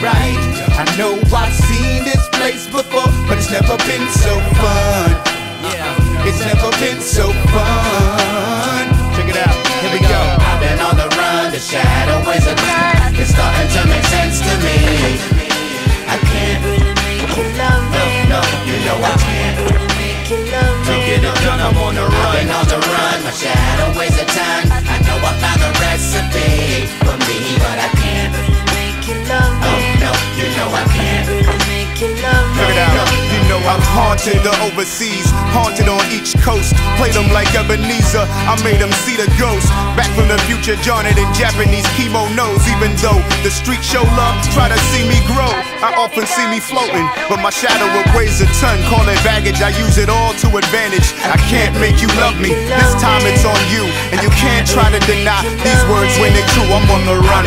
Right. I know I've seen this place before, but it's never been so fun. Yeah, it's never been so fun. Check it out. Here we go. I've been on the run, the shadow ways of time. It's starting to make sense to me. I can't Really make you love me. no, no, you know I can't. Really make you love To me. get it done, I'm on the run. I've been on the run, my shadow ways of I'm haunted the overseas, haunted on each coast. Played them like Ebenezer, I made them see the ghost. Back from the future, John it in Japanese kimonos. Even though the street show love, try to see me grow. I often see me floating, but my shadow weighs a ton. Call it baggage, I use it all to advantage. I can't make you love me. This time it's on you, and you can't try to deny these words when they're true. I'm on the run.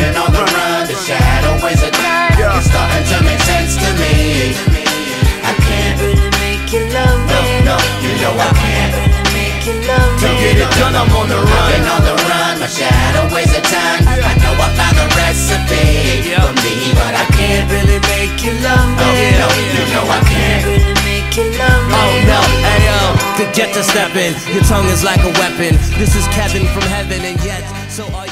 You know I can't. Really make you love To get it done, I'm on the run. I've been on the run, my shadow ways of time. I know I found the recipe for me, but I can't. Really make you love me Oh me. no, you know I can't. Really make you love me. Oh no, hey yo, to get to step in, your tongue is like a weapon. This is Kevin from heaven, and yet, so are